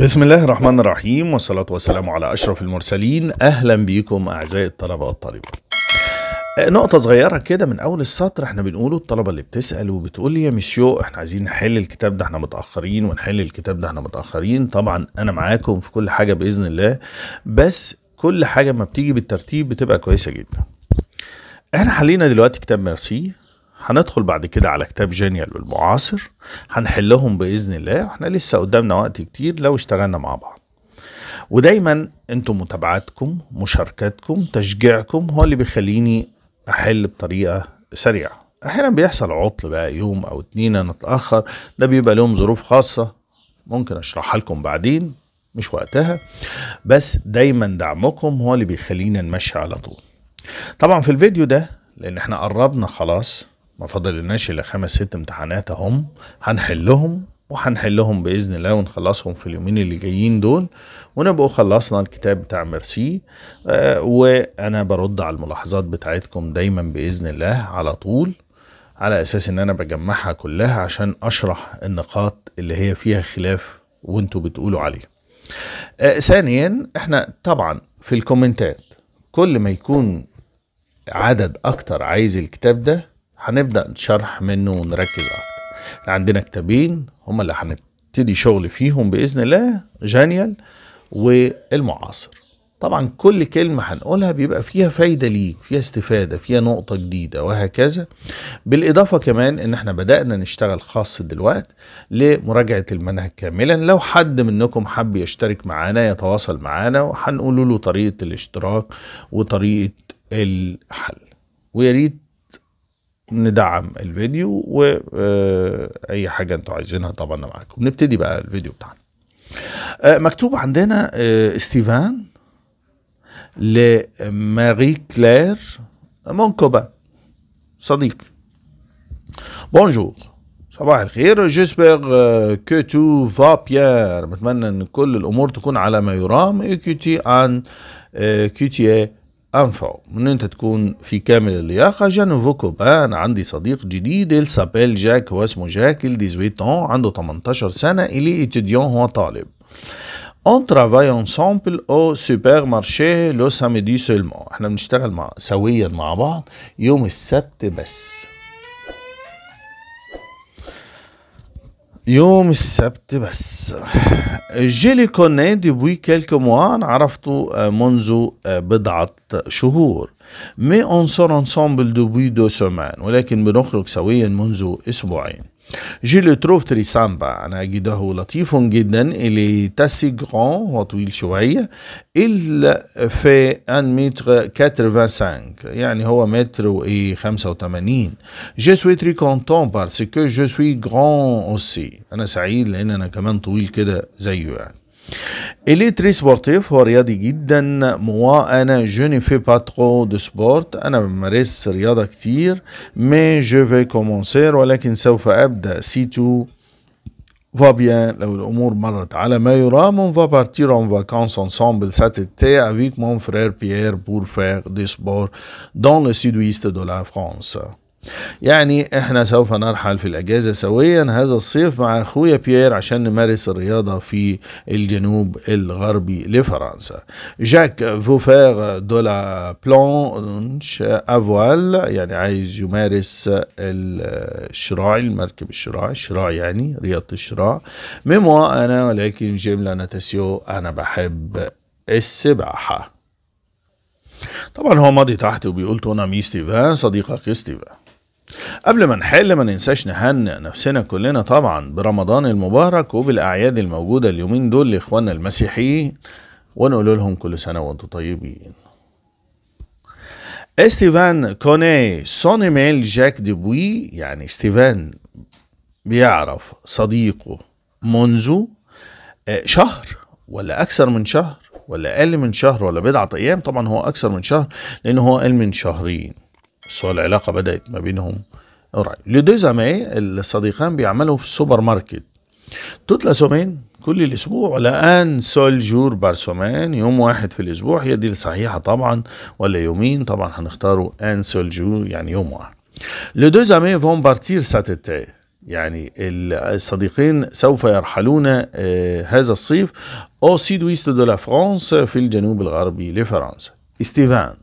بسم الله الرحمن الرحيم والصلاة والسلام على أشرف المرسلين. أهلا بيكم أعزائي الطلبة والطالبات نقطة صغيرة كده من أول السطر إحنا بنقوله الطلبة اللي بتسأل وبتقول لي يا ميسيو إحنا عايزين نحل الكتاب ده إحنا متأخرين ونحل الكتاب ده إحنا متأخرين. طبعا أنا معاكم في كل حاجة بإذن الله بس كل حاجة ما بتيجي بالترتيب بتبقى كويسة جدا. إحنا حلينا دلوقتي كتاب ميرسي. هندخل بعد كده على كتاب جينيال والمعاصر هنحلهم بإذن الله. إحنا لسه قدامنا وقت كتير لو اشتغلنا مع بعض. ودايما أنتم متابعتكم مشاركتكم تشجيعكم هو اللي بيخليني أحل بطريقة سريعة. أحيانا بيحصل عطل بقى يوم أو اتنين نتأخر ده بيبقى لهم ظروف خاصة. ممكن أشرحها لكم بعدين مش وقتها. بس دايما دعمكم هو اللي بيخلينا نمشي على طول. طبعا في الفيديو ده لأن إحنا قربنا خلاص ما فاضلناش إلا خمس ست امتحانات أهم. هنحلهم وهنحلهم بإذن الله ونخلصهم في اليومين اللي جايين دول. ونبقوا خلصنا الكتاب بتاع ميرسي. آه وأنا برد على الملاحظات بتاعتكم دايما بإذن الله على طول. على أساس إن أنا بجمعها كلها عشان أشرح النقاط اللي هي فيها خلاف وأنتوا بتقولوا عليه. آه ثانيا إحنا طبعا في الكومنتات كل ما يكون عدد أكتر عايز الكتاب ده هنبدأ نشرح منه ونركز أكتر. عندنا كتابين هما اللي هنبتدي شغل فيهم بإذن الله جانيال والمعاصر. طبعا كل كلمة هنقولها بيبقى فيها فايدة ليك فيها استفادة فيها نقطة جديدة وهكذا. بالإضافة كمان إن إحنا بدأنا نشتغل خاص دلوقتي لمراجعة المنهج كاملا. لو حد منكم حب يشترك معانا يتواصل معانا وهنقول له طريقة الاشتراك وطريقة الحل. ويا ريت ندعم الفيديو وأي حاجة أنتوا عايزينها طبعا معاكم. نبتدي بقى الفيديو بتاعنا. مكتوب عندنا ستيفان لماري كلير mon copain صديقي bonjour صباح الخير. j'espère que tout va bien بتمنى إن كل الأمور تكون على ما يرام. et que tu es en que tu es en forme ان أنت تكون في كامل اللياقة؟ j'ai un nouveau copain عندي صديق جديد. S'appelle جاك هو اسمه جاك il 18 ans. عنده 18 سنة. Est étudiant هو طالب On travaille ensemble au supermarché le samedi seulement. إحنا بنشتغل مع سويا مع بعض. يوم السبت بس. يوم السبت بس. je l'ai connu depuis quelques mois عرفته منذ بضعة شهور. mais on sort ensemble depuis deux semaines ولكن بنخرج سويا منذ أسبوعين. je le trouve très sympa أنا اجده لطيف جدا il est assez grand هو طويل شوية il fait 1 متر 85 يعني هو متر و 85 je suis très content parce que je suis grand aussi. أنا سعيد لأن أنا كمان طويل كده زيه يعني il est très sportif هو رياضي جدا moi أنا je ne fais pas trop de sport أنا بمارس رياضة كتير mais je vais commencer ولكن سوف أبدأ. si tout va bien لو الأمور مرت على ما يرام on va partir en vacances ensemble cet été avec mon frère Pierre pour faire du sport dans le sud-ouest de la France يعني إحنا سوف نرحل في الأجازة سويا. هذا الصيف مع أخويا بيير عشان نمارس الرياضة في الجنوب الغربي لفرنسا. جاك veut faire de la planche à voile يعني عايز يمارس الشراع المركب الشراع الشراع يعني رياضة الشراع. ميموا أنا ولكن j'aime la natation أنا بحب السباحة. طبعا هو ماضي تحت وبيقول ton ami ستيفان صديقك ستيفان. قبل ما نحل ما ننساش نهنئ نفسنا كلنا طبعا برمضان المبارك وبالأعياد الموجودة اليومين دول لإخواننا المسيحيين ونقول لهم كل سنة وأنتم طيبين. ستيفان connaît son ami جاك depuis يعني ستيفان بيعرف صديقه منذ شهر ولا أكثر من شهر ولا أقل من شهر ولا بضعة أيام طبعا هو أكثر من شهر لأن هو أقل من شهرين. بس هو العلاقة بدأت ما بينهم. قريب deux amis الصديقان بيعملوا في السوبر ماركت. la semaine كل الأسبوع ولا un seul jour par semaine يوم واحد في الأسبوع. هي دي الصحيحه طبعا ولا يومين؟ طبعا هنختاروا un seul jour يعني يوم واحد. les deux amis vont partir cet يعني الصديقين سوف يرحلون آه، هذا الصيف au sud-ouest de la France في الجنوب الغربي لفرنسا. ستيفان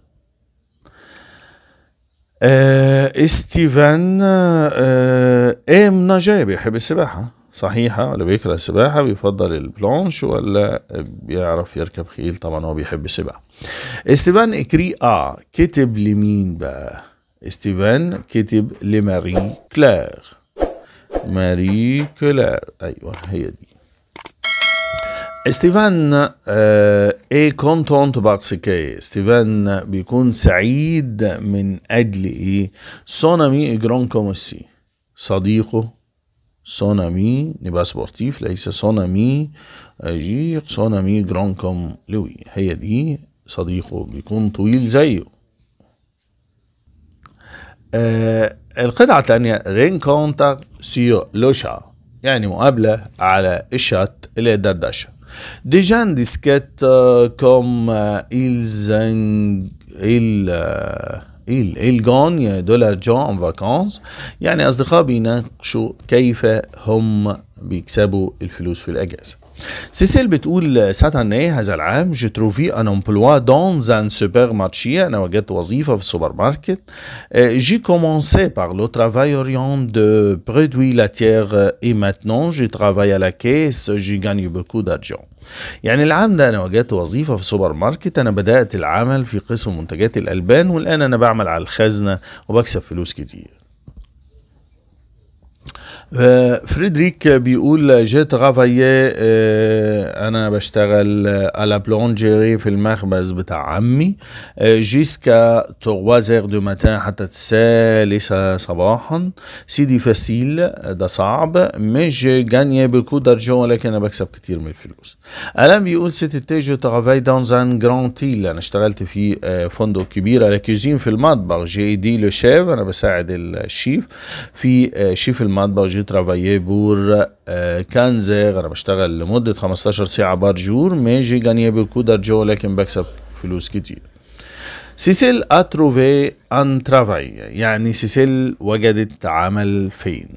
آه، ستيفان آه، aime nager بيحب السباحة. صحيحة ولا بيكره السباحة؟ بيفضل ال planche ولا بيعرف يركب خيل؟ طبعا هو بيحب السباحة. ستيفان écrit آه كتب لمين بقى؟ ستيفان كتب لماري كلير. ماري كلير أيوه هي دي. ستيفان est content parce que ستيفان بيكون سعيد من أجل إيه son ami grand comme lui صديقه son ami n'est pas sportif ليس son ami âgé son ami grand comme lui هي دي صديقه بيكون طويل زيه آه القطعة الثانية rencontre sur le chat يعني مقابلة على الشات اللي هي الدردشة Des gens discutent euh, comment euh, ils, ils, euh, ils, ils gagnent de l'argent en vacances يعني أصدقاء بيناقشوا كيف هم بيكسبوا الفلوس في الأجازة سيسيل بتقول cette année هذا العام j'ai trouvé un emploi dans un supermarché أنا وجدت وظيفة في السوبر ماركت j'ai commencé par le travail au rayon de produits laitiers et maintenant je travaille à la caisse je gagne beaucoup d'argent يعني العام ده أنا وجدت وظيفة في سوبر ماركت أنا بدأت العمل في قسم منتجات الألبان والآن أنا بعمل على الخزنة وبكسب فلوس كتير. فريدريك بيقول je travaille أنا بشتغل à la boulangerie في المخبز بتاع عمي jusqu'à 3 du matin حتى الثالثة صباحا. c'est difficile ده صعب mais je gagne beaucoup d'argent ولكن أنا بكسب كتير من الفلوس. ألان بيقول cet été je travaille dans un grand hôtel أنا اشتغلت في فندق كبير à la cuisine في المطبخ. j'aide le chef أنا بساعد الشيف. في شيف المطبخ je travaille pour 15 أنا بشتغل لمدة 15 ساعة par jour mais je gagne beaucoup d'argent لكن بكسب فلوس كتير سيسيل a trouvé un travail يعني سيسيل وجدت عمل فين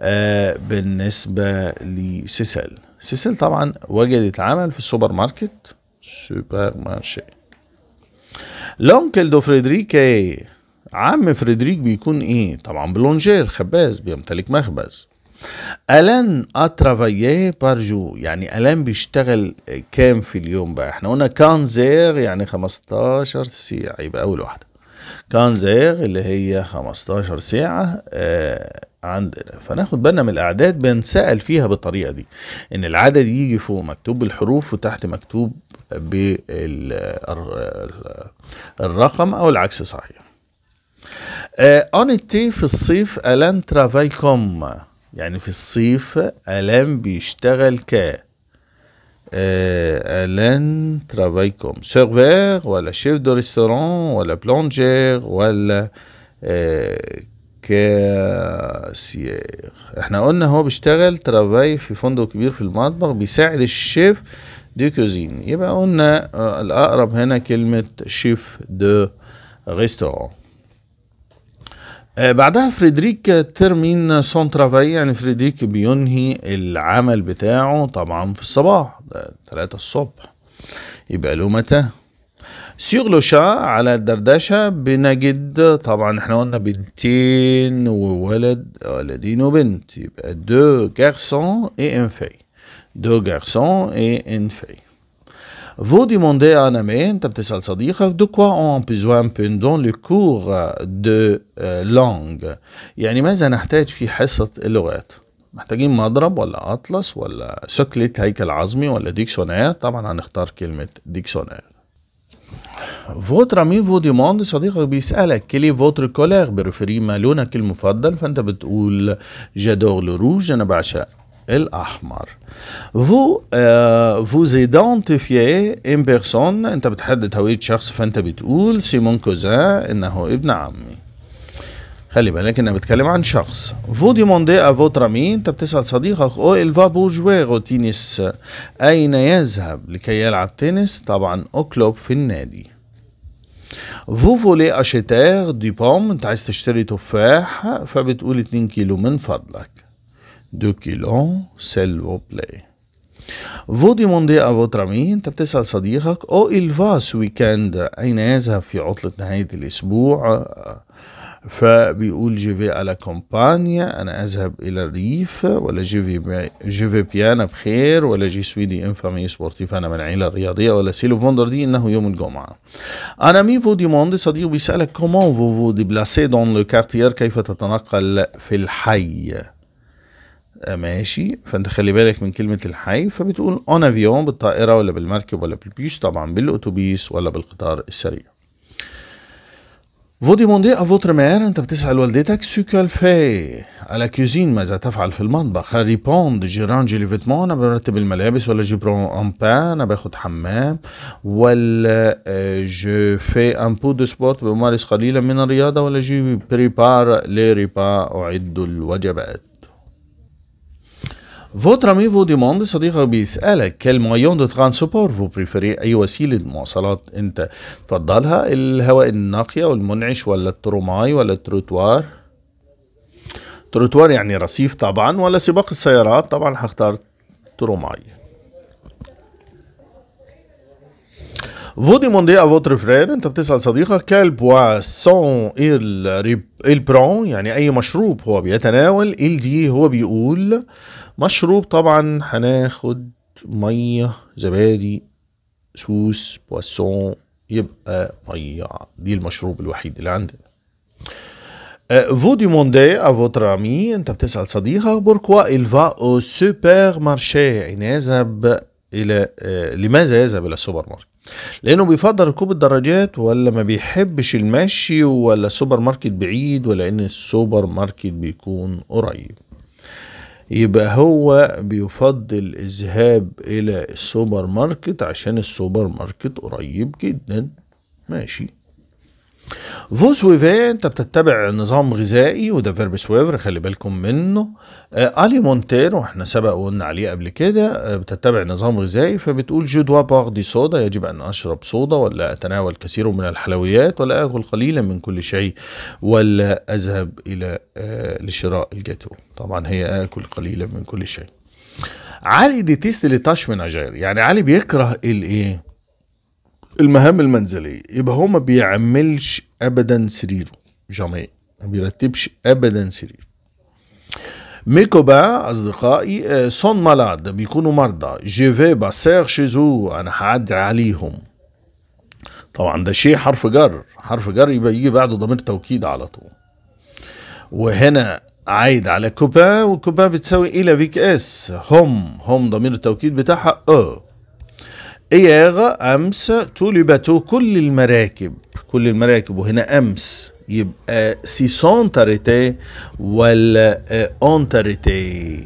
آه بالنسبة لسيسيل سيسيل طبعا وجدت عمل في السوبر ماركت supermarché. l'oncle de Frédéric est عم فريدريك بيكون إيه؟ طبعا boulanger خباز بيمتلك مخبز. ألان a travaillé par jour يعني ألان بيشتغل كام في اليوم بقى؟ إحنا قلنا quinze heures يعني 15 ساعة. يبقى أول واحدة. quinze heures اللي هي 15 ساعة آه عندنا. فناخد بالنا من الأعداد بنسأل فيها بالطريقة دي. إن العدد يجي فوق مكتوب بالحروف وتحت مكتوب بالرقم أو العكس صحيح. en été في الصيف ألان travaille comme. يعني في الصيف ألان بيشتغل ك. ألان travaille comme. serveur ولا chef de restaurant ولا boulanger ولا caissier إحنا قلنا هو بيشتغل travaille في فندق كبير في المطبخ بيساعد ال chef de cuisine يبقى قلنا الأقرب هنا كلمة chef de restaurant بعدها فريدريك termine son travail يعني فريدريك بينهي العمل بتاعه طبعا في الصباح ده 3 الصبح. يبقى له متى؟ sur le chat على الدردشة بنجد طبعا إحنا قلنا بنتين وولد ولدين وبنت يبقى deux garçons et une fille. deux garçons et une fille. Vous demandez à un ami, انت بتسأل صديقك de quoi on a besoin pendant le cours de langue. يعني ماذا نحتاج في حصة اللغات؟ محتاجين مضرب ولا أطلس ولا squelette هيكل عظمي ولا dictionnaire؟ طبعا هنختار كلمة dictionnaire. votre ami vous demande صديقك بيسألك quelle est votre couleur préférée ما لونك المفضل فأنت بتقول j'adore le rouge أنا بعشق الأحمر vous euh, vous identifiez une personne أنت بتحدد هوية شخص فأنت بتقول c'est mon cousin إنه ابن عمي. خلي بالك أنا بتكلم عن شخص. Vous demandez à votre ami أنت بتسأل صديقك va pour jouer au tennis. أين يذهب؟ لكي يلعب تنس؟ طبعا au club في النادي. Vous voulez acheter des pommes انت عايز تشتري تفاح؟ فبتقول 2 كيلو من فضلك. 2 كيلو s'il vous plaît. Vous demandez à votre ami انت بتسأل صديقك où il va ce weekend أين يذهب في عطلة نهاية الأسبوع؟ فبيقول je vais à la campagne أنا أذهب إلى الريف ولا je vais bien أنا بخير ولا je suis d'une famille sportive أنا من العيله الرياضيه ولا c'est le vendredi إنه يوم الجمعة. un ami vous demande صديق بيسألك comment vous vous déplacez dans le quartier كيف تتنقل في الحي؟ ماشي. فأنت خلي بالك من كلمة الحي. فبتقول en avion بالطائرة ولا بالمركب ولا بالبيش طبعا بالأتوبيس ولا بالقطار السريع. Vous demandez à votre mère أنت بتسأل والدتك ce qu'elle fait à la cuisine ماذا تفعل في المطبخ؟ répond je range les vêtements أنا برتب الملابس ولا je prends un bain أنا باخد حمام. ولا je fais un peu de sport بمارس قليلا من الرياضة ولا je prépare les repas اعد الوجبات. Votre ami vous demande صديقك بيسألك quel moyen de transport vous préférez? أي وسيلة مواصلات أنت؟ تفضلها. الهواء النقي والمنعش ولا التروماي ولا ال trottoir؟ trottoir يعني رصيف طبعا ولا سباق السيارات؟ طبعا هختار تروماي. Demandez à votre frère انت بتسأل صديقك il, il prend يعني اي مشروب هو بيتناول dit هو بيقول مشروب طبعا هناخد مية زبادي sauce poisson يبقى مية دي المشروب الوحيد اللي عندنا Vous demandez à votre ami انت بتسأل صديقك pourquoi il va au supermarché يعني يذهب إلى لماذا يذهب إلى السوبر ماركت لأنه بيفضل ركوب الدراجات ولا ما بيحبش المشي ولا السوبر ماركت بعيد ولا إن السوبر ماركت بيكون قريب. يبقى هو بيفضل الذهاب إلى السوبر ماركت عشان السوبر ماركت قريب جدا. ماشي. vous suivez انت بتتبع نظام غذائي وده verbe suivre خلي بالكم منه. آه alimentaire وإحنا سبق وقلنا عليه قبل كده آه بتتبع نظام غذائي فبتقول je dois boire des sodas يجب أن أشرب صودا ولا أتناول كثير من الحلويات ولا آكل قليلا من كل شيء ولا أذهب إلى آه لشراء الجاتو. طبعا هي آكل قليلا من كل شيء. علي déteste les tâches ménagères يعني علي بيكره الايه المهام المنزلية يبقى هو ما بيعملش ابدا سريره. jamais ما بيرتبش ابدا سريره. mes copains أصدقائي sont malades بيكونوا مرضى. je vais passer chez eux أنا هعدي عليهم. طبعا ده شيء حرف جر. حرف جر يبقى يجي بعده ضمير توكيد على طول. وهنا عايد على كوبا وكوبا بتساوي إلى فيك إس. هم. هم ضمير التوكيد بتاعها أو ايغ أمس باتو كل المراكب. كل المراكب. وهنا أمس يبقى سيسون تاريتي ولا اون تاريتي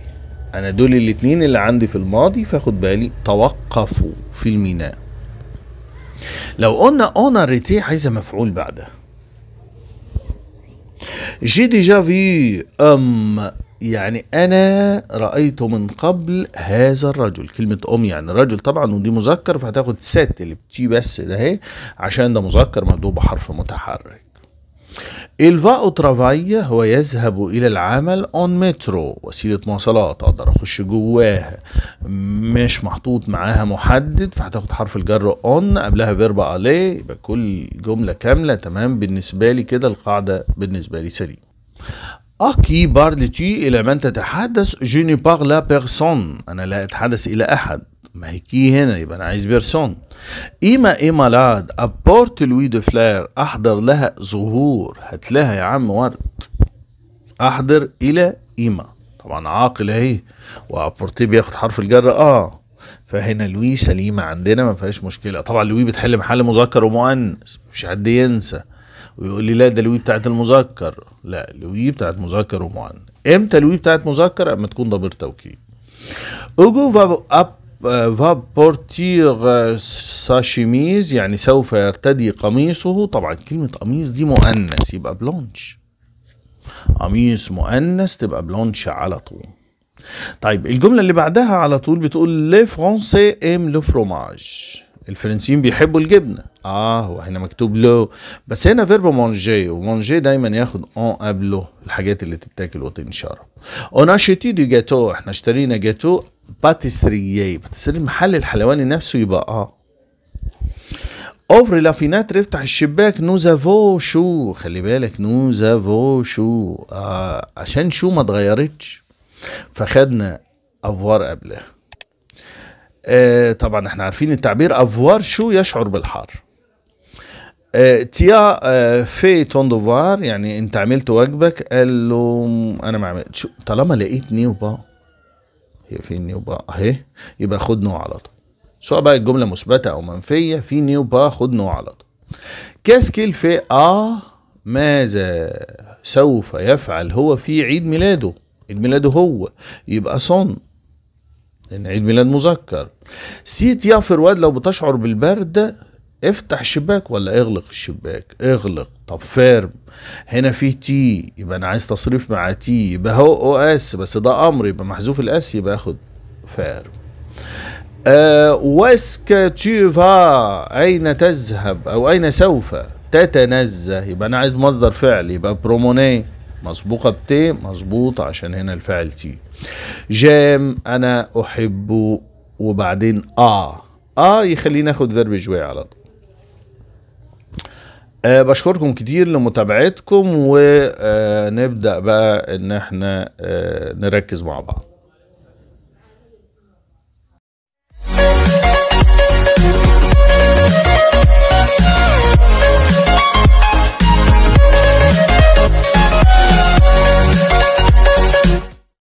أنا دول الاتنين اللي عندي في الماضي فاخد بالي توقفوا في الميناء. لو قلنا ont arrêté عايزة مفعول بعدها. j'ai déjà vu homme يعني أنا رأيت من قبل هذا الرجل كلمة homme يعني رجل طبعا ودي مذكر فهتاخد cet اللي بتجي بس ده أهي عشان ده مذكر مبدوء بحرف متحرك. il va au travail هو يذهب إلى العمل en métro وسيلة مواصلات أقدر أخش جواها مش محطوط معاها محدد فهتاخد حرف الجر en قبلها verbe aller يبقى كل جملة كاملة تمام بالنسبة لي كده القاعدة بالنسبة لي à qui parles-tu إلى من تتحدث je ne parle à personne أنا لا أتحدث إلى أحد ما هي qui هنا يبقى أنا عايز personne إيما est malade apporte-lui des fleurs أحضر لها زهور هات لها يا عم ورد أحضر إلى إيما طبعا عاقل أهي و apporter بياخد حرف الجر آه فهنا lui سليمة عندنا ما فيهاش مشكلة. طبعا lui بتحل محل مذكر ومؤنث. مفيش حد ينسى. ويقول لي لا ده lui بتاعت المذكر. لا lui بتاعت مذكر ومؤنث إمتى lui بتاعت مذكر؟ اما تكون ضمير توكيد. Hugo va porter sa chemise يعني سوف يرتدي قميصه. طبعا كلمة قميص دي مؤنث يبقى blanche. قميص مؤنث تبقى blanche على طول. طيب الجملة اللي بعدها على طول بتقول les Français aiment le fromage الفرنسيين بيحبوا الجبنة. آه هو هنا مكتوب le بس هنا verbe manger و manger دايما ياخد en قبله الحاجات اللي تتاكل وتنشرب. on a acheté des gâteaux إحنا اشترينا جاتو pâtisserie pâtisserie محل الحلواني نفسه يبقى آه. ouvre la fenêtre افتح الشباك nous avons chaud خلي بالك nous avons chaud آه عشان chaud ما اتغيرتش. فخدنا أفوار قبلها. آه طبعا إحنا عارفين التعبير. أفوار شو يشعر بالحر آه تيا آه في تون دوفوار يعني أنت عملت واجبك قال له أنا ما عملتش طالما لقيت نيو با هي في نيو با أهي يبقى خد نوع على طول. سواء بقى الجملة مثبتة أو منفية في نيو با خد نوع على طول. كاسكيل في آه ماذا سوف يفعل هو في عيد ميلاده؟ عيد ميلاده هو. يبقى son. لأن عيد ميلاد مذكر. si tu as froid لو بتشعر بالبرد افتح الشباك ولا اغلق الشباك؟ اغلق. طب ferme هنا في tu يبقى أنا عايز تصريف مع tu يبقى هو e s بس ده أمر يبقى محذوف ال s يبقى اخد ferme أه où est-ce que tu vas أين تذهب؟ أو أين سوف؟ تتنزه. يبقى أنا عايز مصدر فعل يبقى promener مسبوقة ب te مظبوط عشان هنا الفعل tu. j'aime أنا أحب وبعدين آه آه يخليني ناخد verbe jouer على طول. أه بشكركم كتير لمتابعتكم ونبدأ بقى إن إحنا أه نركز مع بعض.